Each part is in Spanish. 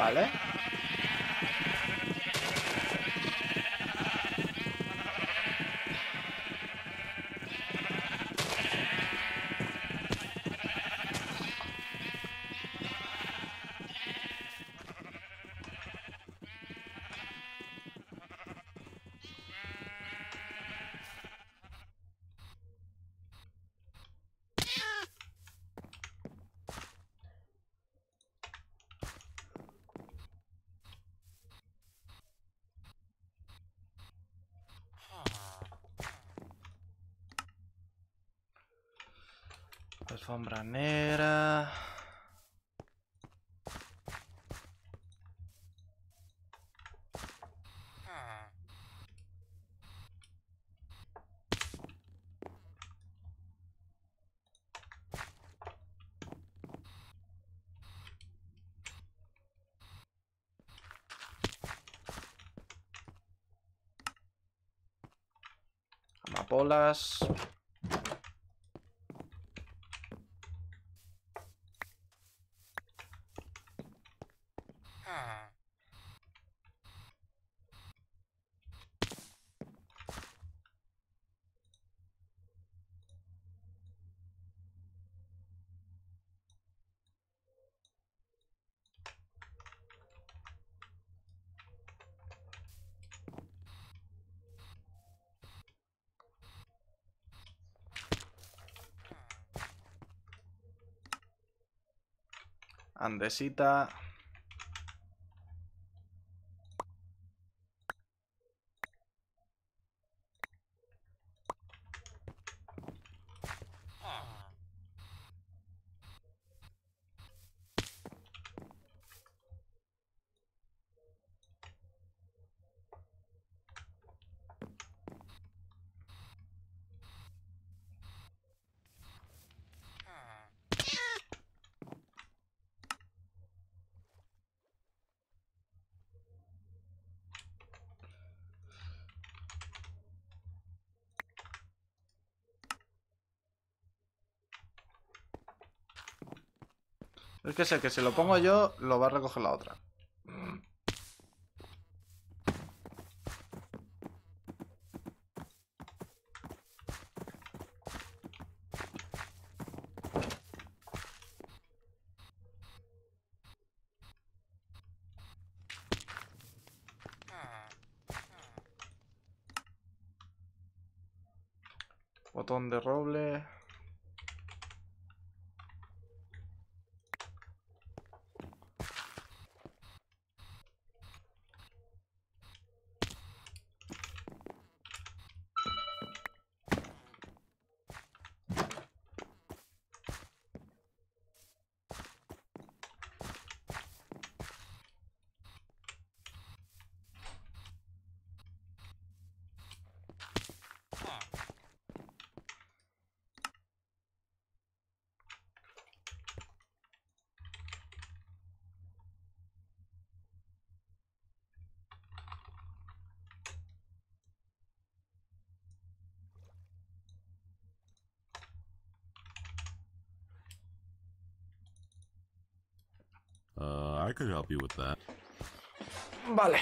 Vale. Alfombra negra. Amapolas. Andesita. Es que sé que si lo pongo yo, lo va a recoger la otra. Botón de roble. I could help you with that. Vale.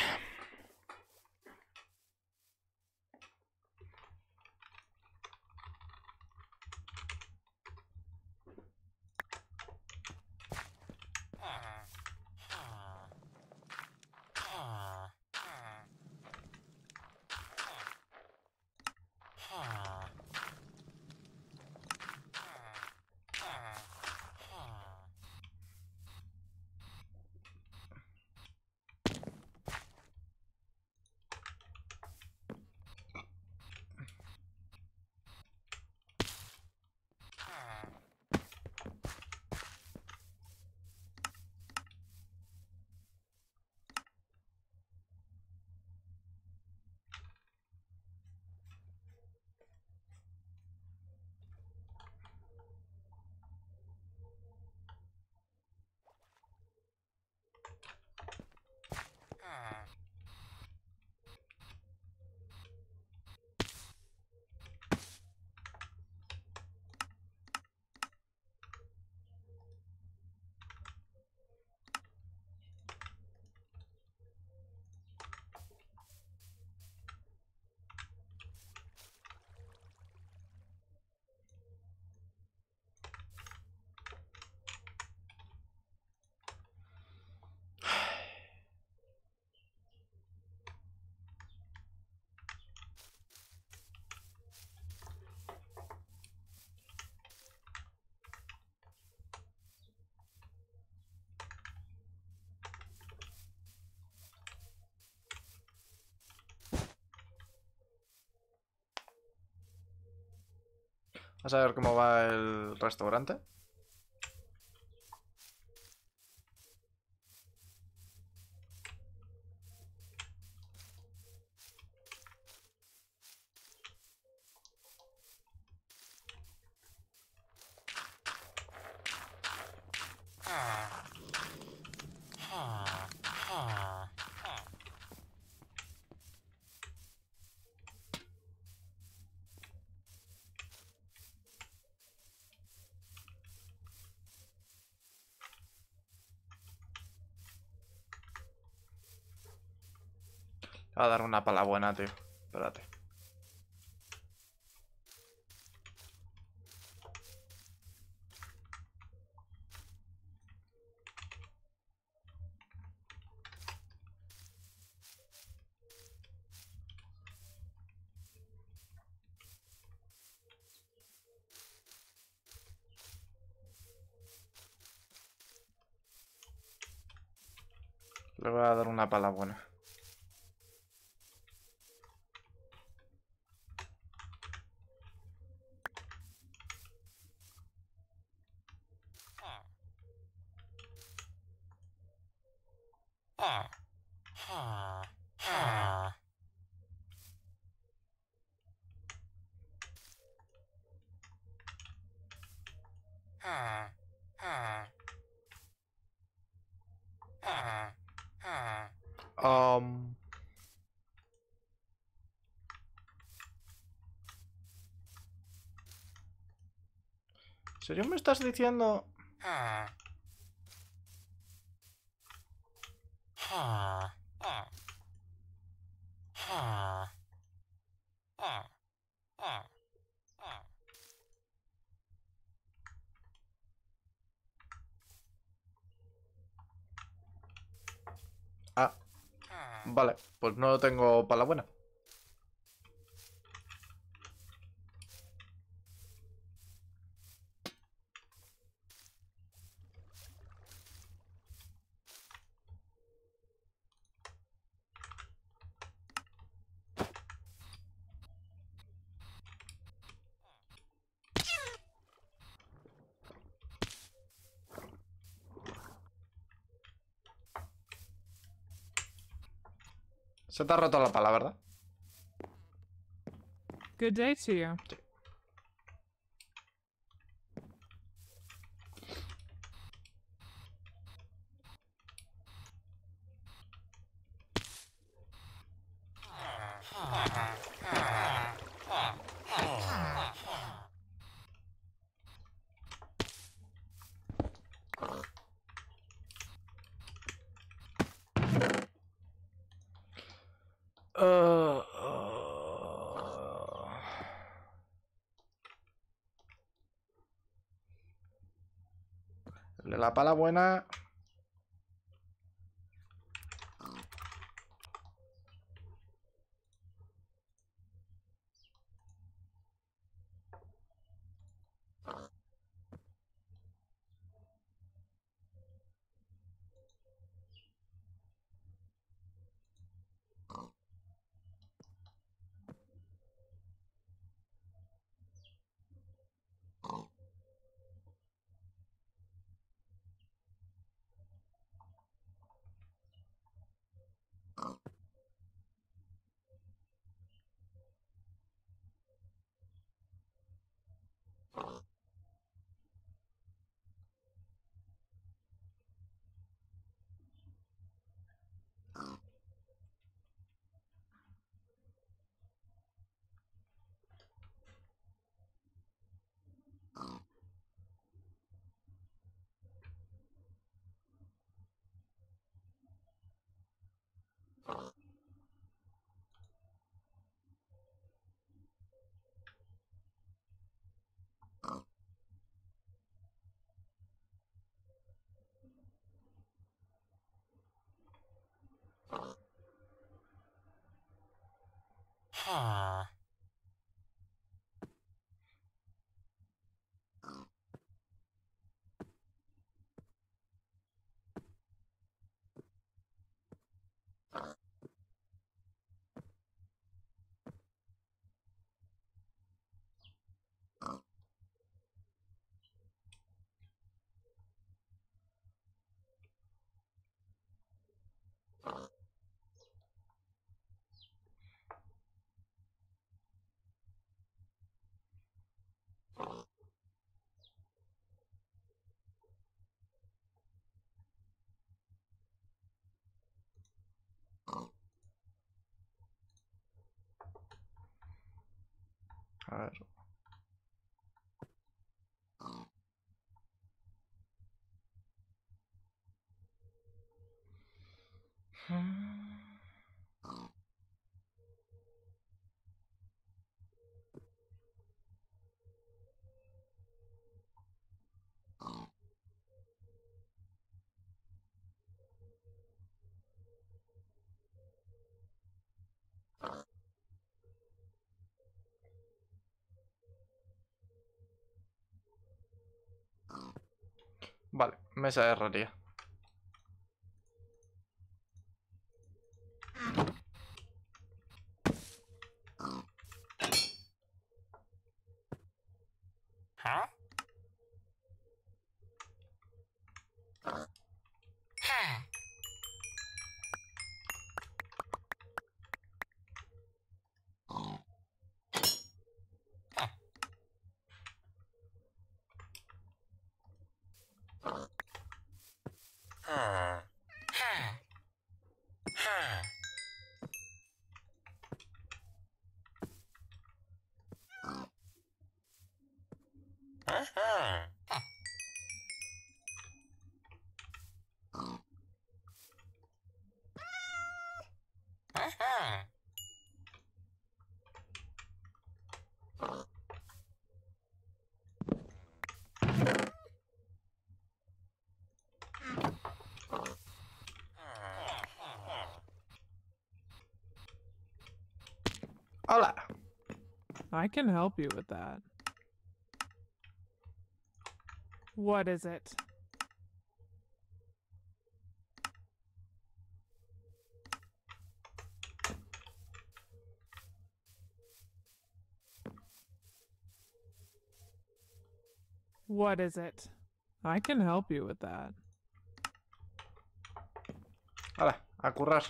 Vamos a ver cómo va el restaurante. Le voy a dar una pala buena, tío. Espérate. Le voy a dar una pala buena. Um, ¿En serio me estás diciendo? Ah, vale, pues no tengo pala buena. Se te ha roto la pala, ¿verdad? Good day to you. Uh, uh. La pala buena. Ah. Ver. Vale, mesa de herrería. Huh? ¡Hola! I can help you with that. What is it? What is it? I can help you with that. ¡Hola! A currar.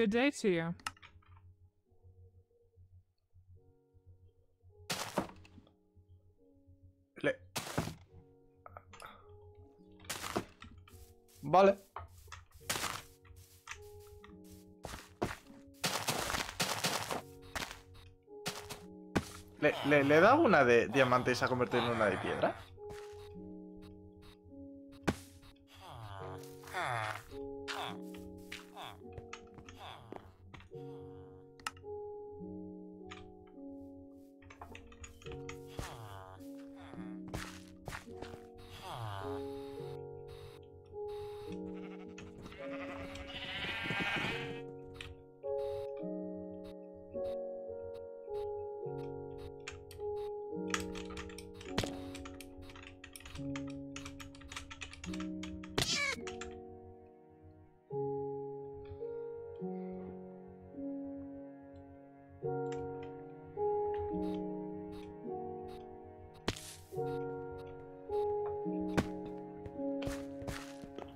Good day to you. Le... Vale. ¿Le, le, le da una de diamante y se ha convertido en una de piedra?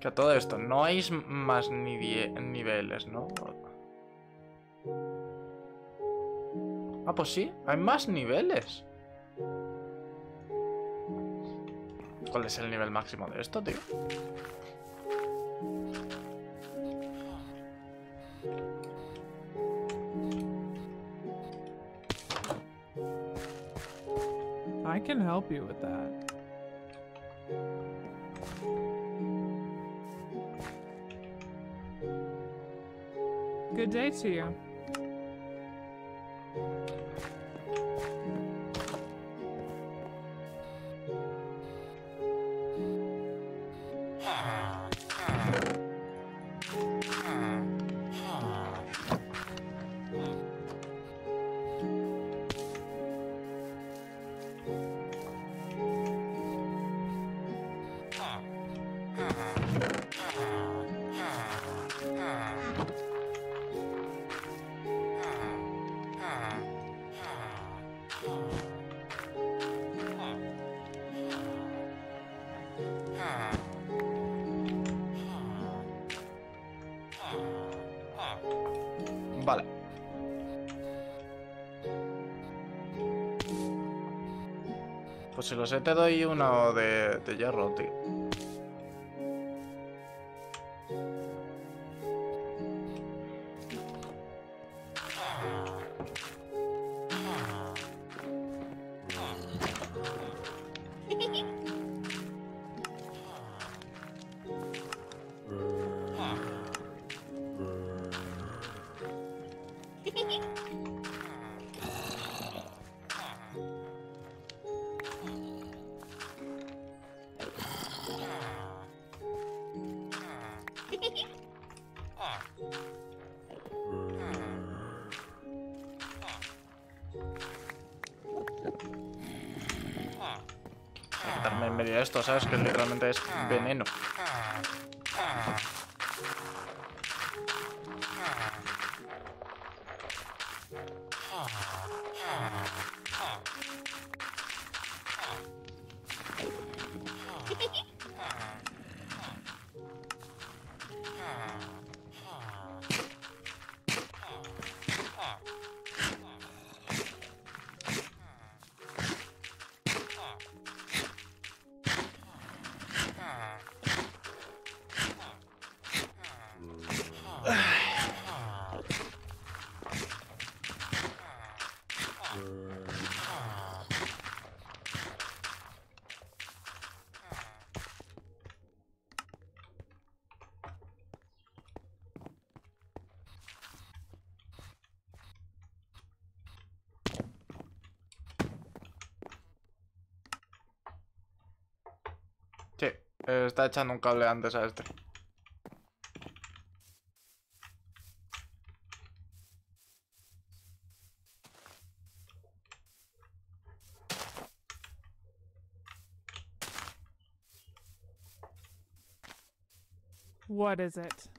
Que a todo esto, no hay más nivie- niveles, ¿no? Ah, pues sí, hay más niveles. ¿Cuál es el nivel máximo de esto, tío? I can help you with that. Good day to you. Vale. Pues si lo sé, te doy uno de, de hierro, tío. Esto, ¿sabes? Que literalmente es veneno. estaba echando un cable antes a este. What is it?